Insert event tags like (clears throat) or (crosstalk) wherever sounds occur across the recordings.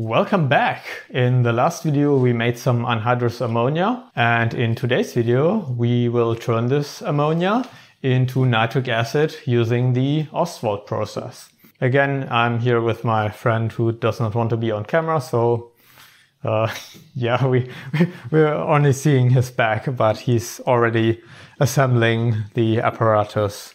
Welcome back! In the last video we made some anhydrous ammonia and in today's video we will turn this ammonia into nitric acid using the Ostwald process. Again, I'm here with my friend who does not want to be on camera, so uh, (laughs) yeah, we, (laughs) we're only seeing his back, but he's already assembling the apparatus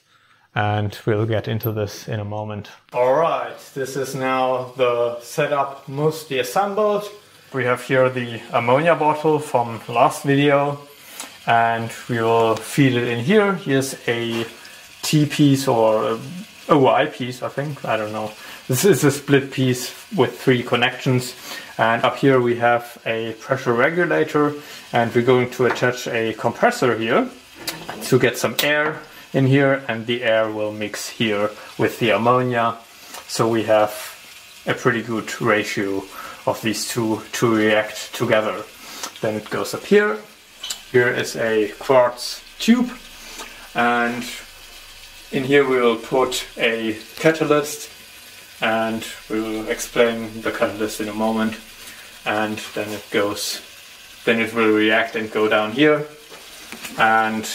and we'll get into this in a moment. All right, this is now the setup mostly assembled. We have here the ammonia bottle from last video and we will feed it in here. Here's a T piece or a Y piece, I think, I don't know. This is a split piece with three connections and up here we have a pressure regulator and we're going to attach a compressor here to get some air in here and the air will mix here with the ammonia. So we have a pretty good ratio of these two to react together. Then it goes up here. Here is a quartz tube and in here we will put a catalyst and we will explain the catalyst in a moment and then it goes then it will react and go down here and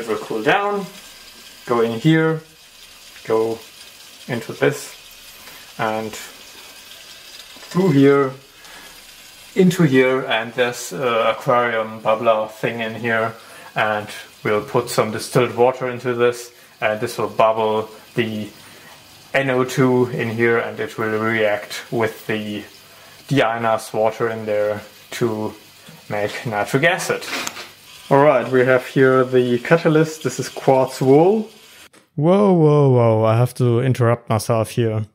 it will cool down, go in here, go into this, and through here, into here, and there's a aquarium bubbler thing in here, and we'll put some distilled water into this, and this will bubble the NO2 in here, and it will react with the deionized water in there to make nitric acid. Alright, we have here the catalyst. This is quartz wool. Whoa, whoa, whoa. I have to interrupt myself here.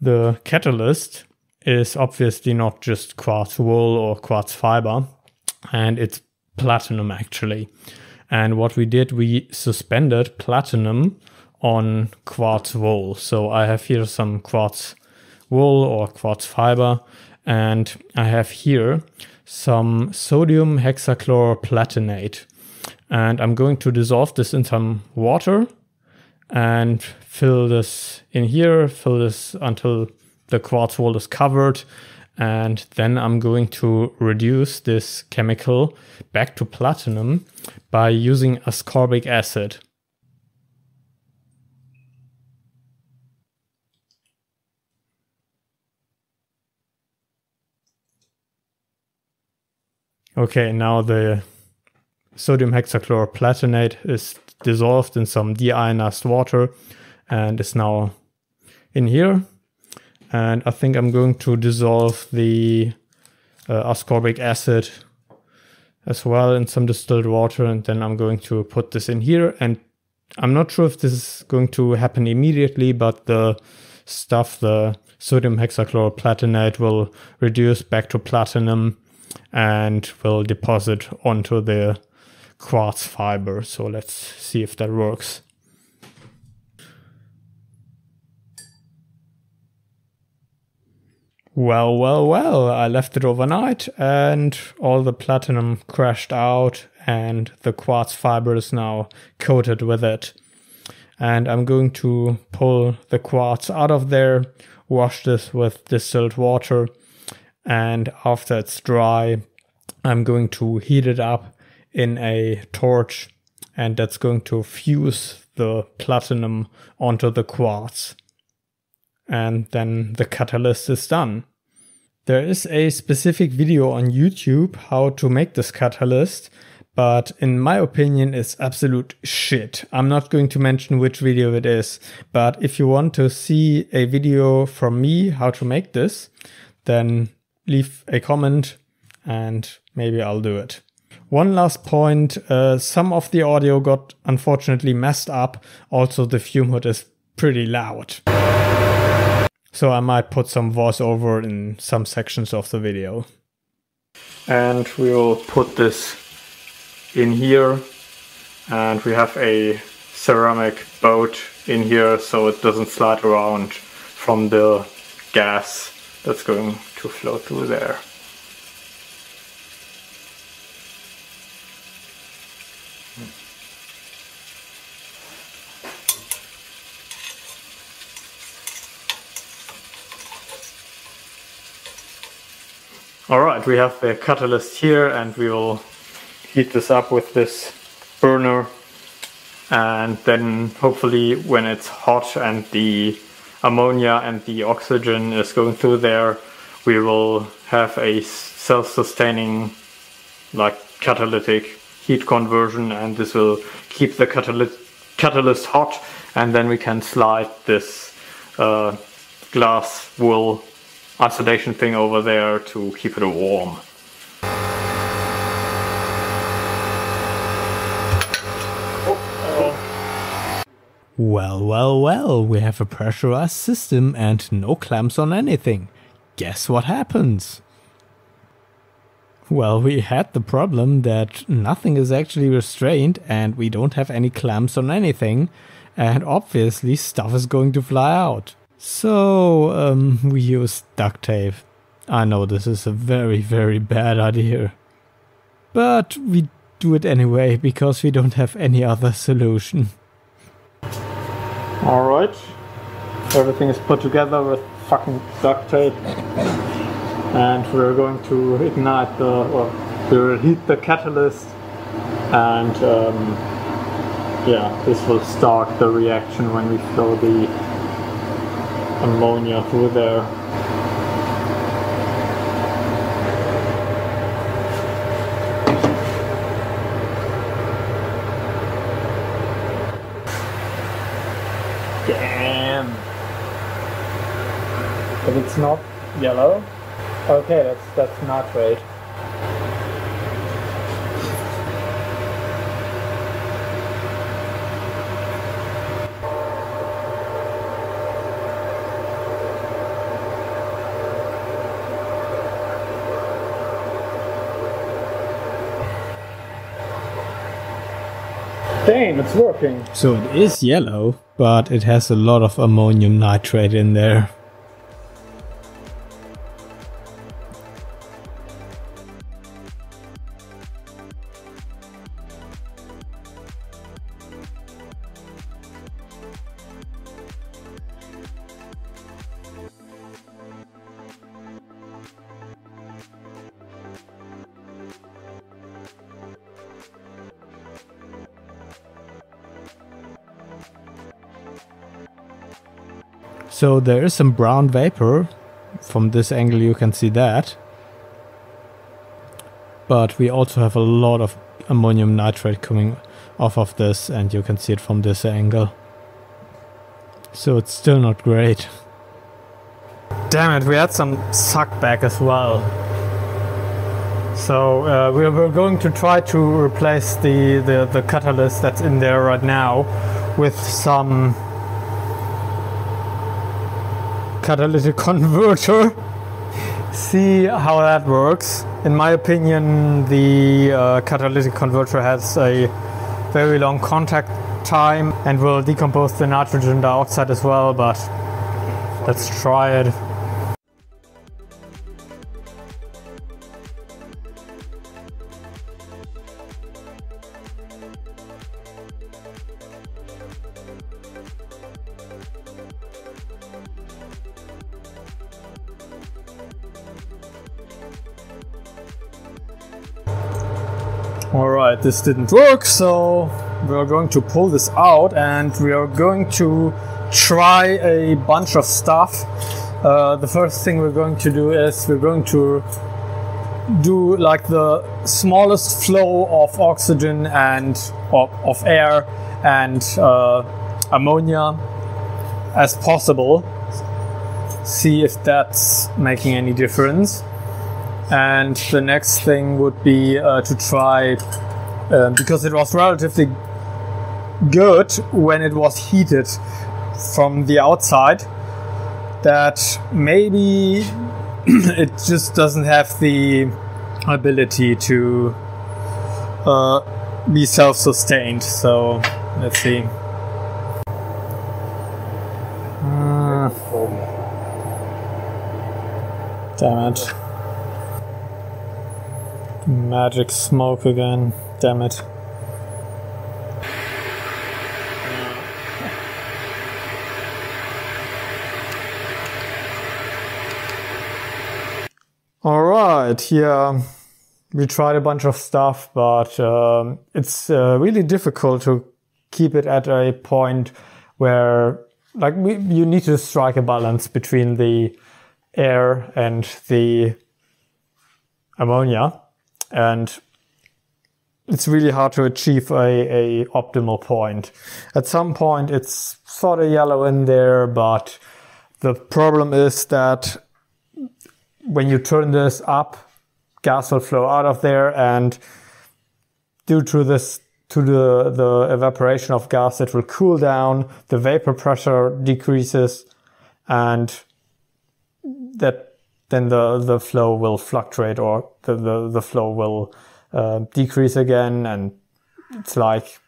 The catalyst is obviously not just quartz wool or quartz fiber, and it's platinum actually. And what we did, we suspended platinum on quartz wool. So I have here some quartz wool or quartz fiber, and I have here some sodium hexachloroplatinate. And I'm going to dissolve this in some water and fill this in here, fill this until the quartz wool is covered. And then I'm going to reduce this chemical back to platinum by using ascorbic acid. Okay, now the sodium hexachloroplatinate is dissolved in some deionized water and is now in here. And I think I'm going to dissolve the uh, ascorbic acid as well in some distilled water. And then I'm going to put this in here. And I'm not sure if this is going to happen immediately, but the stuff, the sodium hexachloroplatinate will reduce back to platinum and will deposit onto the quartz fiber. So let's see if that works. Well, well, well, I left it overnight and all the platinum crashed out and the quartz fiber is now coated with it. And I'm going to pull the quartz out of there, wash this with distilled water, and after it's dry, I'm going to heat it up in a torch and that's going to fuse the platinum onto the quartz. And then the catalyst is done. There is a specific video on YouTube how to make this catalyst, but in my opinion, it's absolute shit. I'm not going to mention which video it is, but if you want to see a video from me how to make this, then leave a comment and maybe I'll do it. One last point, uh, some of the audio got unfortunately messed up. Also the fume hood is pretty loud. So I might put some voiceover in some sections of the video. And we will put this in here and we have a ceramic boat in here so it doesn't slide around from the gas that's going to flow through there. Hmm. All right, we have the catalyst here and we will heat this up with this burner and then hopefully when it's hot and the ammonia and the oxygen is going through there we will have a self-sustaining like catalytic heat conversion and this will keep the catalyst catalyst hot and then we can slide this uh, glass wool insulation thing over there to keep it warm. Well, well, well, we have a pressurized system and no clamps on anything. Guess what happens? Well, we had the problem that nothing is actually restrained and we don't have any clamps on anything and obviously stuff is going to fly out. So, um, we use duct tape. I know this is a very, very bad idea. But we do it anyway because we don't have any other solution. Alright. Everything is put together with fucking duct tape. And we're going to ignite the, or we'll heat the catalyst. And um, yeah, this will start the reaction when we flow the ammonia through there. Damn. But it's not yellow. Okay, that's that's nitrate. Damn, it's working. So it is yellow, but it has a lot of ammonium nitrate in there. So there is some brown vapor. From this angle you can see that. But we also have a lot of ammonium nitrate coming off of this and you can see it from this angle. So it's still not great. Damn it, we had some suck back as well. So uh, we're, we're going to try to replace the, the, the catalyst that's in there right now with some catalytic converter. See how that works. In my opinion, the uh, catalytic converter has a very long contact time and will decompose the nitrogen dioxide as well, but let's try it. Alright, this didn't work, so we are going to pull this out and we are going to try a bunch of stuff. Uh, the first thing we're going to do is we're going to do like the smallest flow of oxygen and of, of air and uh, ammonia as possible. See if that's making any difference. And the next thing would be uh, to try, um, because it was relatively good when it was heated from the outside, that maybe (clears throat) it just doesn't have the ability to uh, be self sustained. So let's see. Uh, damn it. Magic smoke again. Damn it. All right, yeah. we tried a bunch of stuff, but um, it's uh, really difficult to keep it at a point where, like, we, you need to strike a balance between the air and the ammonia, and it's really hard to achieve a, a optimal point. At some point, it's sort of yellow in there, but the problem is that when you turn this up, gas will flow out of there, and due to this to the, the evaporation of gas, it will cool down, the vapor pressure decreases, and that then the, the flow will fluctuate or the, the, the flow will uh, decrease again. And it's like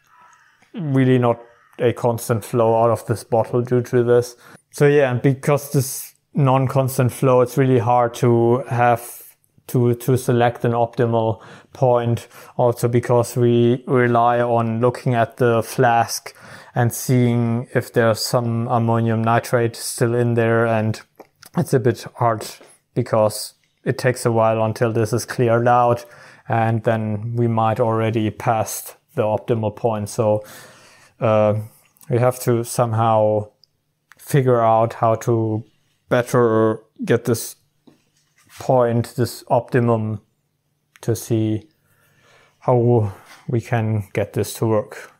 really not a constant flow out of this bottle due to this. So yeah, and because this non-constant flow, it's really hard to have to, to select an optimal point. Also because we rely on looking at the flask and seeing if there's some ammonium nitrate still in there. And it's a bit hard because it takes a while until this is cleared out and then we might already past the optimal point. So uh, we have to somehow figure out how to better get this point, this optimum to see how we can get this to work.